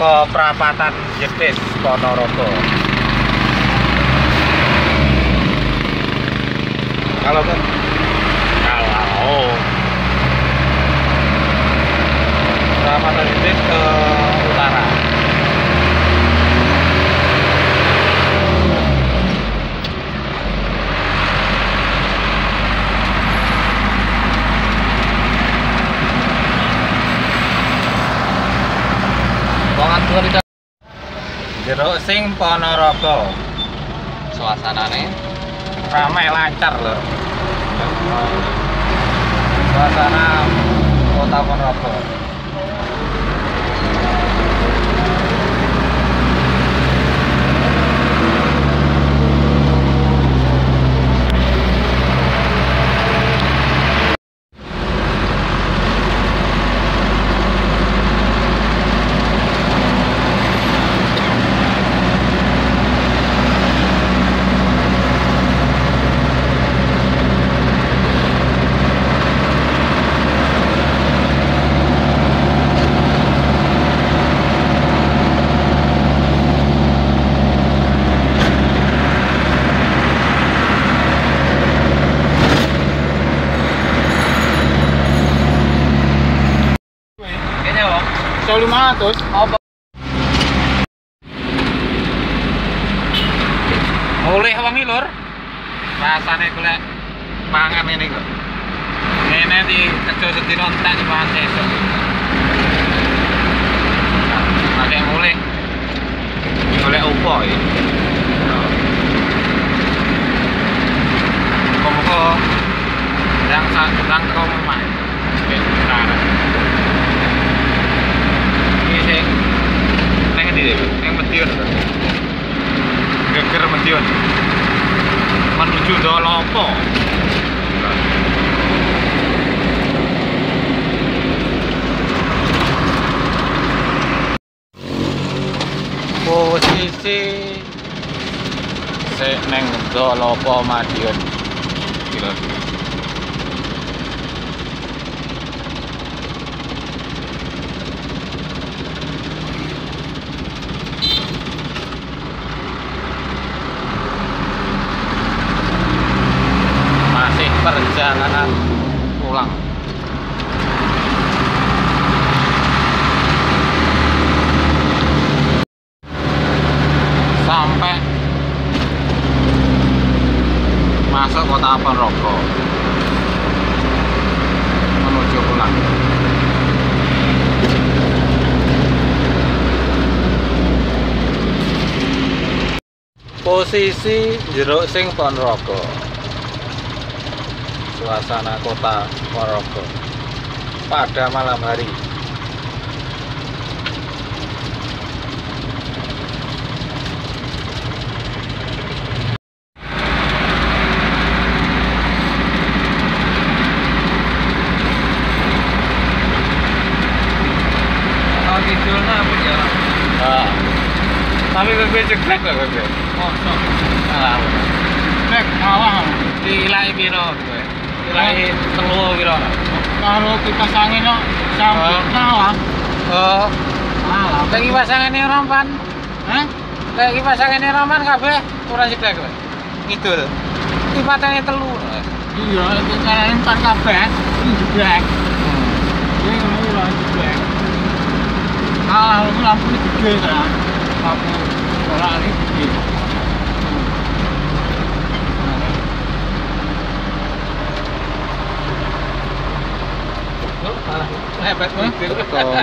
Saka Prapatan Jetis Ponorogo. Kalau kan kalau Prapatan Jetis ke Jeruk sing Ponorogo. suasanane? Ramai lancar loh suasana kota Ponorogo so 500 apa? Mulai wangi lur? Rasanya golek mangan ini kok ini di kejo sedino entek di sesuk ada yang mulai golek upo ya. Muka-muka yang sang kau main oke sekarang ini sing deh neng Madiun geger Madiun menuju Dolopo posisi. Sik neng Dolopo Madiun Gila. Perjalanan pulang sampai masuk kota Ponorogo. Menuju pulang. Posisi jeruk sing Ponorogo suasana kota Ponorogo pada malam hari. ya Nah, tapi BB ceklek kok BB. kosong Alah, nek malah dilai piro kowe? Telu piro? kalau kita sangin no sampai Oh. malah Oh, malah lagi pasangane rompan. Hah? Lagi pasangane rompan kabeh ora ceklek kowe. Ngidul. Tipatane telu. iya itu kalian empat kabeh ini jeblek ini lho jeblek malah lu lampu ini gede kan lampu bola ini gede pas mikir. Kok